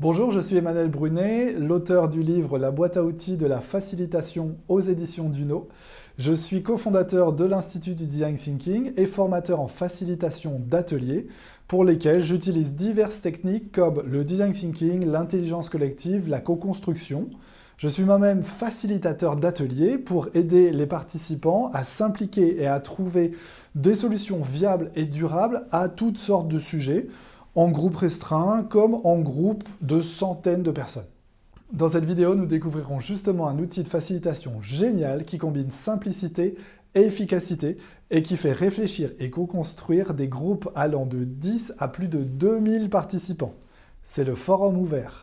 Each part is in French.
Bonjour, je suis Emmanuel Brunet, l'auteur du livre La boîte à outils de la facilitation aux éditions Duno. Je suis cofondateur de l'Institut du Design Thinking et formateur en facilitation d'ateliers pour lesquels j'utilise diverses techniques comme le design thinking, l'intelligence collective, la co-construction. Je suis moi-même facilitateur d'ateliers pour aider les participants à s'impliquer et à trouver des solutions viables et durables à toutes sortes de sujets en groupe restreint comme en groupe de centaines de personnes. Dans cette vidéo, nous découvrirons justement un outil de facilitation génial qui combine simplicité et efficacité et qui fait réfléchir et co-construire des groupes allant de 10 à plus de 2000 participants. C'est le forum ouvert.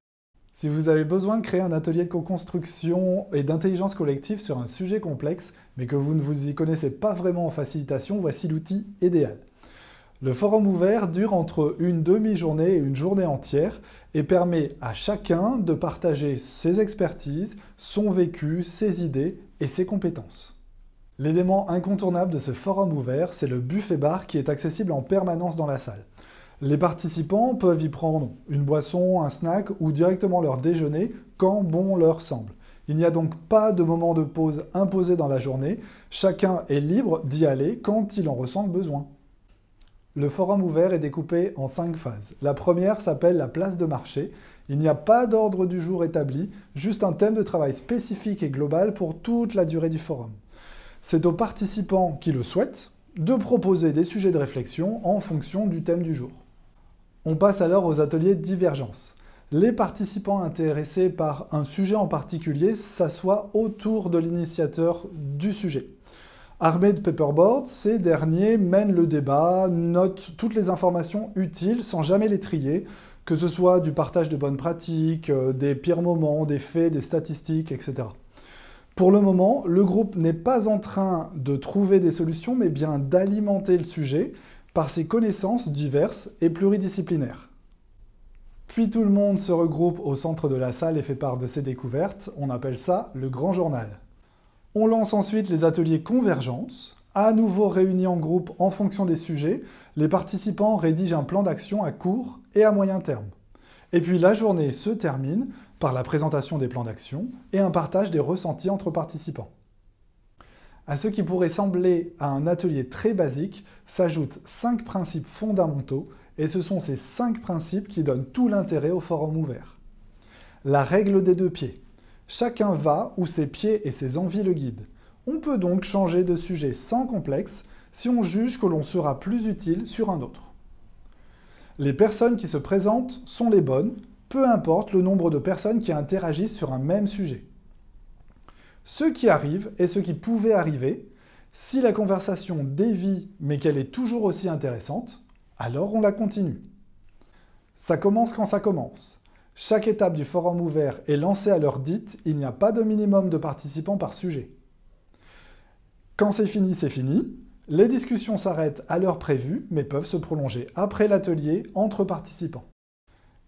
Si vous avez besoin de créer un atelier de co-construction et d'intelligence collective sur un sujet complexe, mais que vous ne vous y connaissez pas vraiment en facilitation, voici l'outil idéal. Le forum ouvert dure entre une demi-journée et une journée entière et permet à chacun de partager ses expertises, son vécu, ses idées et ses compétences. L'élément incontournable de ce forum ouvert, c'est le buffet bar qui est accessible en permanence dans la salle. Les participants peuvent y prendre une boisson, un snack ou directement leur déjeuner quand bon leur semble. Il n'y a donc pas de moment de pause imposé dans la journée, chacun est libre d'y aller quand il en ressent le besoin. Le forum ouvert est découpé en cinq phases. La première s'appelle la place de marché. Il n'y a pas d'ordre du jour établi, juste un thème de travail spécifique et global pour toute la durée du forum. C'est aux participants qui le souhaitent de proposer des sujets de réflexion en fonction du thème du jour. On passe alors aux ateliers divergence. Les participants intéressés par un sujet en particulier s'assoient autour de l'initiateur du sujet. De paperboard, ces derniers mènent le débat, notent toutes les informations utiles sans jamais les trier, que ce soit du partage de bonnes pratiques, euh, des pires moments, des faits, des statistiques, etc. Pour le moment, le groupe n'est pas en train de trouver des solutions, mais bien d'alimenter le sujet par ses connaissances diverses et pluridisciplinaires. Puis tout le monde se regroupe au centre de la salle et fait part de ses découvertes. On appelle ça le grand journal. On lance ensuite les ateliers convergence. À nouveau réunis en groupe en fonction des sujets, les participants rédigent un plan d'action à court et à moyen terme. Et puis la journée se termine par la présentation des plans d'action et un partage des ressentis entre participants. À ce qui pourrait sembler un atelier très basique s'ajoutent cinq principes fondamentaux et ce sont ces cinq principes qui donnent tout l'intérêt au forum ouvert. La règle des deux pieds. Chacun va où ses pieds et ses envies le guident. On peut donc changer de sujet sans complexe si on juge que l'on sera plus utile sur un autre. Les personnes qui se présentent sont les bonnes, peu importe le nombre de personnes qui interagissent sur un même sujet. Ce qui arrive est ce qui pouvait arriver. Si la conversation dévie mais qu'elle est toujours aussi intéressante, alors on la continue. Ça commence quand ça commence. Chaque étape du forum ouvert est lancée à l'heure dite, il n'y a pas de minimum de participants par sujet. Quand c'est fini, c'est fini. Les discussions s'arrêtent à l'heure prévue, mais peuvent se prolonger après l'atelier entre participants.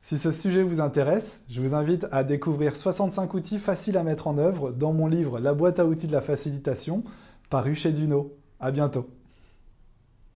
Si ce sujet vous intéresse, je vous invite à découvrir 65 outils faciles à mettre en œuvre dans mon livre La boîte à outils de la facilitation, paru chez Duno. À bientôt.